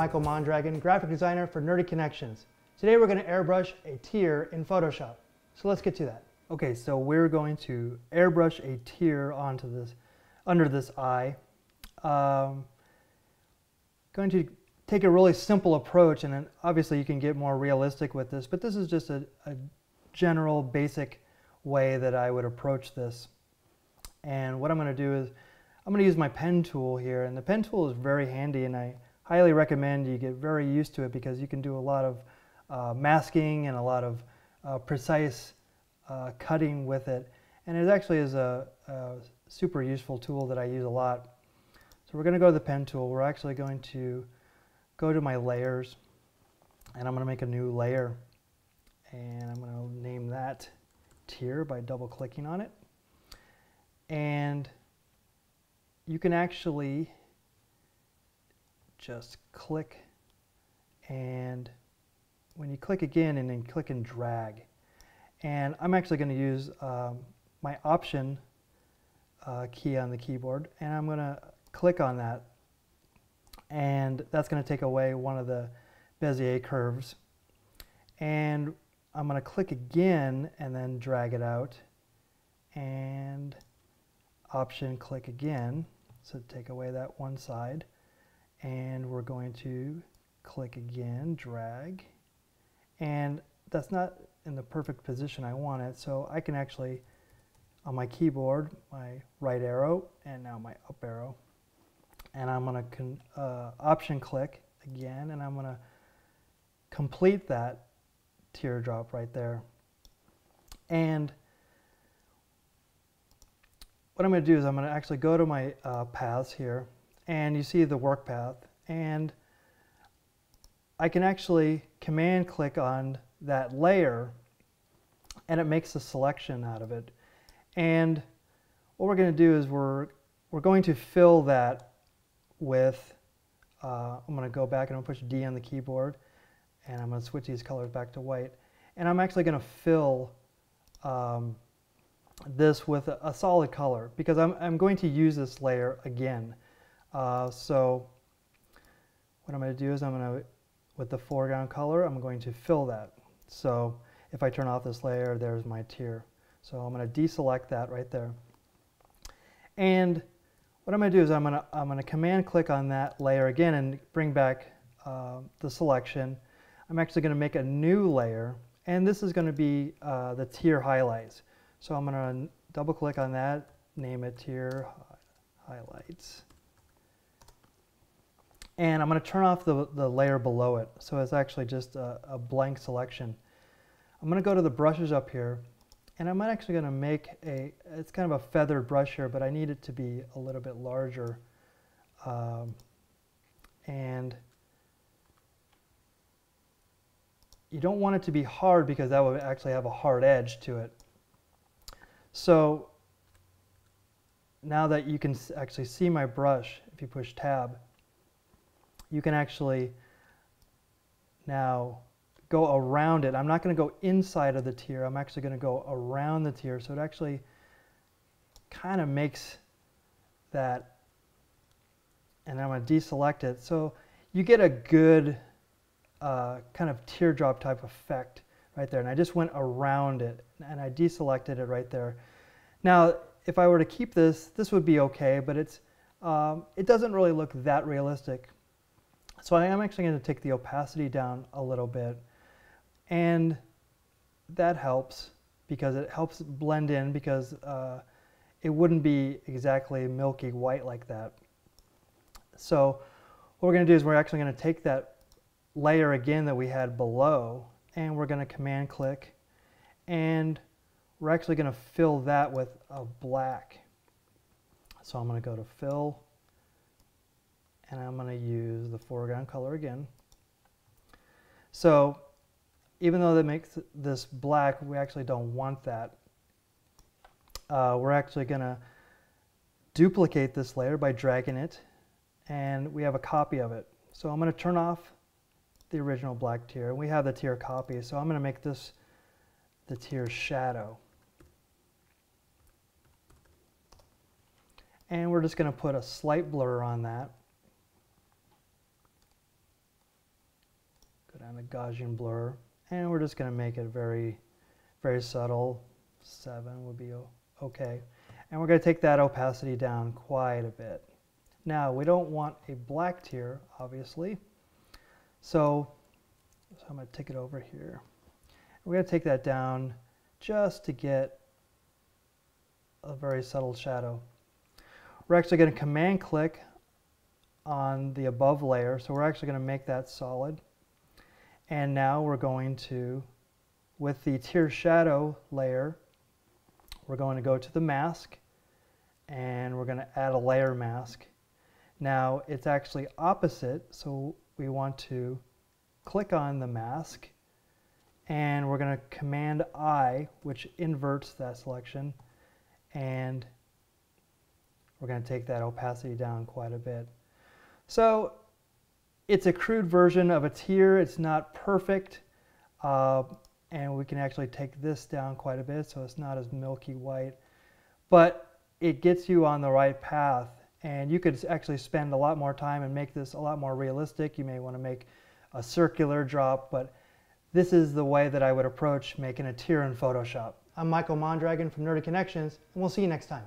Michael Mondragon, graphic designer for Nerdy Connections. Today we're going to airbrush a tear in Photoshop. So let's get to that. Okay, so we're going to airbrush a tear onto this, under this eye. Um, going to take a really simple approach and obviously you can get more realistic with this, but this is just a, a general basic way that I would approach this. And what I'm going to do is I'm going to use my pen tool here and the pen tool is very handy and I highly recommend you get very used to it because you can do a lot of uh, masking and a lot of uh, precise uh, cutting with it and it actually is a, a, super useful tool that I use a lot. So we're going to go to the pen tool. We're actually going to go to my layers and I'm going to make a new layer and I'm going to name that tear by double clicking on it and you can actually just click and when you click again and then click and drag. And I'm actually going to use um, my option uh, key on the keyboard and I'm going to click on that. And that's going to take away one of the Bezier curves. And I'm going to click again and then drag it out. And option click again so take away that one side and we're going to click again drag. And that's not in the perfect position I want it. So I can actually on my keyboard my right arrow and now my up arrow. And I'm going to uh, option click again and I'm going to complete that teardrop right there. And what I'm going to do is I'm going to actually go to my uh, paths here and you see the work path. And I can actually command click on that layer and it makes a selection out of it. And what we're going to do is we're we're going to fill that with uh, I'm going to go back and I'm going to push D on the keyboard and I'm going to switch these colors back to white. And I'm actually going to fill um, this with a, a, solid color because I'm, I'm going to use this layer again. Uh, so what I'm going to do is I'm going to, with the foreground color, I'm going to fill that. So if I turn off this layer, there's my tear. So I'm going to deselect that right there. And what I'm going to do is I'm going to, I'm going to command click on that layer again and bring back uh, the selection. I'm actually going to make a new layer and this is going to be uh, the tear highlights. So I'm going to double click on that, name it tear highlights. And I'm going to turn off the, the layer below it. So it's actually just a, a blank selection. I'm going to go to the brushes up here and I'm actually going to make a, it's kind of a feathered brush here, but I need it to be a little bit larger. Um, and you don't want it to be hard because that would actually have a hard edge to it. So now that you can actually see my brush, if you push tab, you can actually now go around it. I'm not going to go inside of the tear. I'm actually going to go around the tear. So it actually kind of makes that, and I'm going to deselect it. So you get a good uh, kind of teardrop type effect right there. And I just went around it and I deselected it right there. Now, if I were to keep this, this would be okay, but it's, um, it doesn't really look that realistic. So I am actually going to take the opacity down a little bit. And that helps because it helps blend in because uh, it wouldn't be exactly milky white like that. So what we're going to do is we're actually going to take that layer again that we had below and we're going to command click and we're actually going to fill that with a black. So I'm going to go to fill and I'm going to use the foreground color again. So even though that makes this black, we actually don't want that. Uh, we're actually going to duplicate this layer by dragging it and we have a copy of it. So I'm going to turn off the original black tear. We have the tear copy, so I'm going to make this the tear shadow. And we're just going to put a slight blur on that. and the Gaussian blur. And we're just going to make it very, very subtle. 7 would be okay. And we're going to take that opacity down quite a bit. Now, we don't want a black tear, obviously. So, so I'm going to take it over here. We're going to take that down just to get a very subtle shadow. We're actually going to command click on the above layer. So we're actually going to make that solid. And now we're going to, with the tear shadow layer, we're going to go to the mask and we're going to add a layer mask. Now it's actually opposite, so we want to click on the mask and we're going to command I, which inverts that selection, and we're going to take that opacity down quite a bit. So it's a crude version of a tear. It's not perfect. Uh, and we can actually take this down quite a bit so it's not as milky white. But it gets you on the right path. And you could actually spend a lot more time and make this a lot more realistic. You may want to make a circular drop, but this is the way that I would approach making a tear in Photoshop. I'm Michael Mondragon from Nerdy Connections, and we'll see you next time.